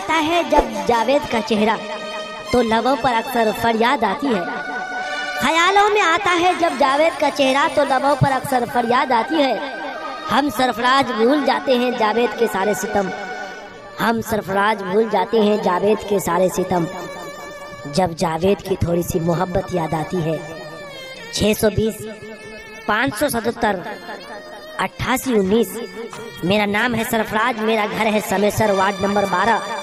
आता है जब जावेद का चेहरा। तो लबों पर अक्सर फरियाद आती है। ख्यालों में आता है जब जावेद का चेहरा तो लबों पर अक्सर फरियाद आती है। हम सरफराज भूल जाते हैं जावेद के सारे सितम। हम सरफराज भूल जाते हैं जावेद के सारे सितम। जब जावेद की थोड़ी सी मोहब्बत याद आती है। 620 पाँच सौ सतहत्तर, अट्ठासी उन्नीस। मेरा नाम है सरफराज, मेरा घर है समेसर, वार्ड नंबर बारह।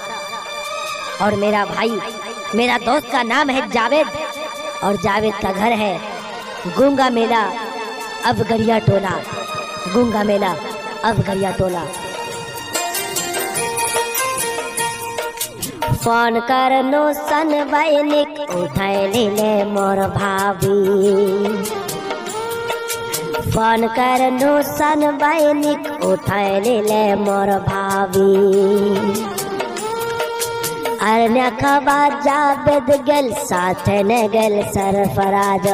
और मेरा भाई, मेरा दोस्त का नाम है जावेद। और जावेद का घर है गूँगा मेला अबगरिया टोला। गूँगा मेला अबगरिया टोला। फ़ोन करनो सन बैनिक उठाए ले मोर भाभी। फ़ोन करनो सन बैनिक उठाए ले मोर भाभी। अरण्य खबा जावेद गल, साथ न गल सरफराज।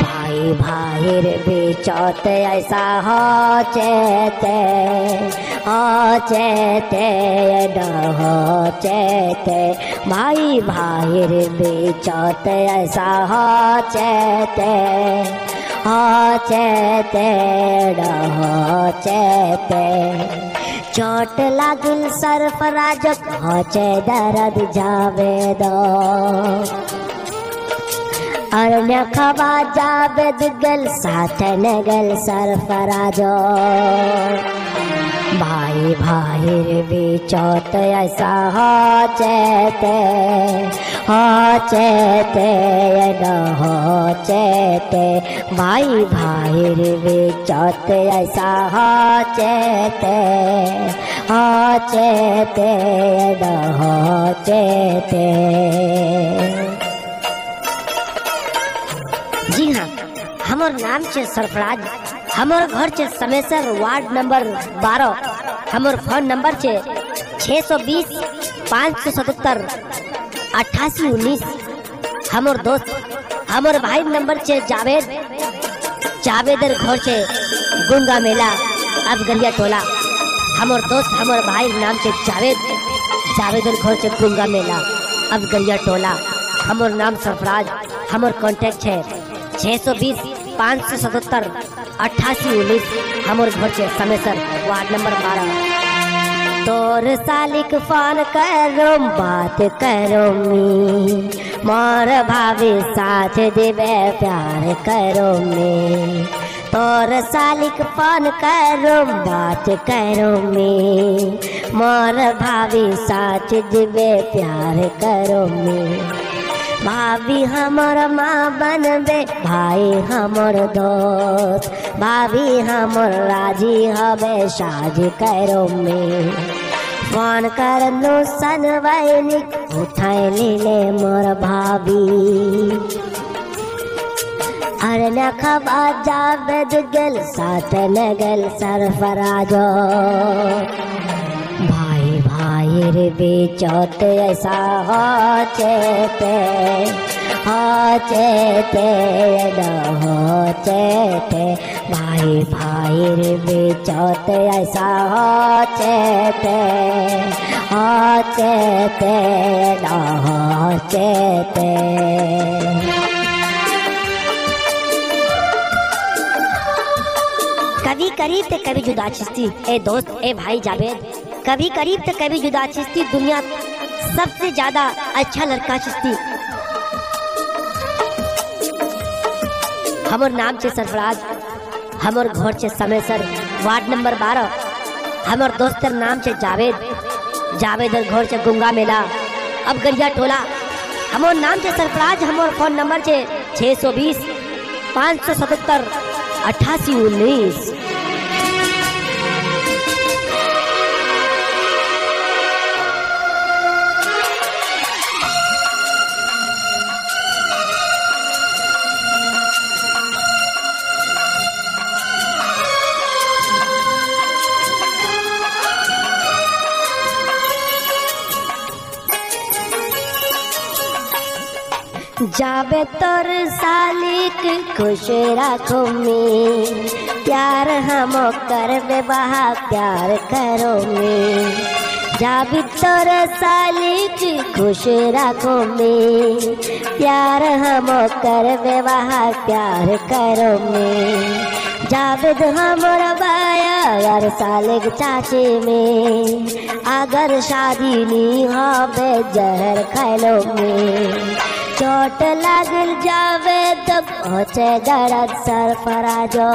भाई भाईर बेचौत ऐसा हो चेते हो चेते हो चेते भाई भाईर बेचौत ऐसा हो चेते हो चेते हो चेते चोट लागिल सरफराज होचे दर्द जावे अरण्य खबा जावेद गल साथ गल सरफराज। भाई भाई रे बेचौत ऐसा हो चेते हो चेते न हो। चेते भाई भाई रे बेचौत ऐसा हो चेते हो चेते न हो। चेते जी हाँ हमार नाम छे सरफराज, हमार घर छे समेसर वार्ड नंबर बारह। हमार फ़ोन नंबर छे छः सौ बीस, पाँच सौ सतहत्तर, अट्ठासी उन्नीस। हमार दोस्त हमार भाई नंबर छे, जावेद। जावेदर घर छे, गुंगा मेला, अबगरिया टोला। हमार दोस्त हमार भाई नाम छे, जावेद। जावेदर घर छे, गुंगा मेला, अबगरिया टोला। हमार नाम सरफराज हमार कॉन्टेक्ट है छः सौ बीस, पाँच सौ सतहत्तर अट्ठासी उन्नीस, हमार घर से समेसर, वार्ड नंबर बारह। तोर सालिक फ़ोन करो, बात करो मी। मोर भाभी साथ देवे प्यार करो मी। तोर सालिक फ़ोन करो, बात करो मी। मोर भाभी साथ देवे प्यार करो मी। भाभी हमर माँ बनबे, भाई हमर दोस्त। भाभी हमर राज़ी हबे शादी करो में फ़ोन कर नो सन वैनिक, उठाए ले मोर भाभी। अरे न खबा जावेद गल साथ न गल सरफराज। भाई रे बेचौत ऐसा हो चेते हो चेते न हो चेते भाई भाई रे बेचौत ऐसा हो चेते हो चेते न हो चेते कभी करीब तो कभी जुदा चिश्ती ए दोस्त, ए भाई जावेद। कभी करीब तो कभी जुदा चिश्ती, दुनिया सबसे ज़्यादा अच्छा लड़का चिश्ती। हमर नाम छे सरफराज हमर घर छे समेसर, वार्ड नंबर बारह हमर दोस्तर नाम छे जावेद जावेदर घर छे गुंगा मेला, अब गरिया टोला। हमर नाम छे सरफराज हमर फ़ोन नंबर छे छः सौ बीस, पाँच सौ सतहत्तर अट्ठासी उन्नीस। जाबे तोर सालिक, खुश रखो में प्यार हम करबे बहा प्यार करो में जा तोर सालिक, खुश रखो में प्यार हम कर व्यवहार प्यार करो में जावेद हमर अगर साले के चाचे में अगर शादी नी हवे जहर खैलो में चोट लागल जावे तो पहुँचे दर्द सर फराजो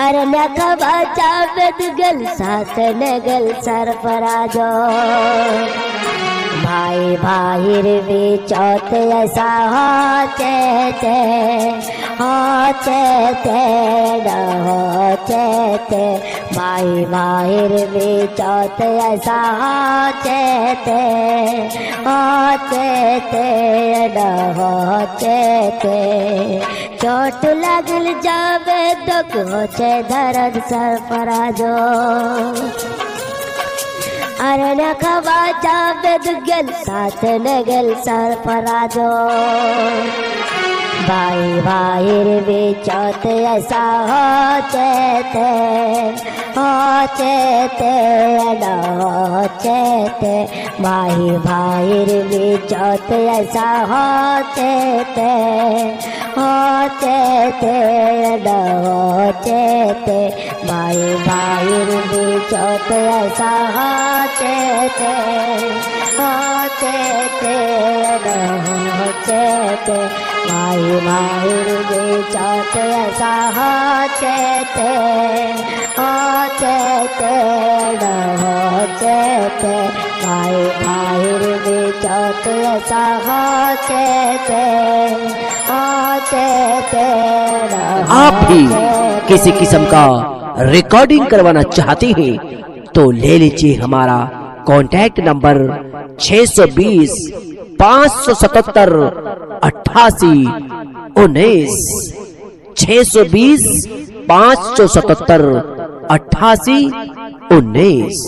अरे न खबा जावेद गल, साथ न गल सर फराजो भाई भाई रे चौथ ऐसा होते थे होते थे होते थे भाई भाई रे चौथ ऐसा थे होते थे चोट लगल जावे, दुख होचे, दर्द सर फराजो अरण खवा जावेद गल साथ न गल सर फराजो भाई भाई रे चौथ ऐसा होते थे होते थे होते थे भाई भाई रे चौथ ऐसा होते थे होते थे होते थे भाई भाई रे चौथ ऐसा होते थे होते थे होते थे भाई भाई रे चौथ ऐसा होते थे होते थे होते थे भाई भाई रे चौथ ऐसा होते थे होते थे आप भी किसी किस्म का रिकॉर्डिंग करवाना चाहते हैं तो ले लीजिए हमारा कॉन्टैक्ट नंबर 620 पाँच सौ सतहत्तर अट्ठासी उन्नीस छह सौ बीस पाँच सौ सतहत्तर अट्ठासी उन्नीस।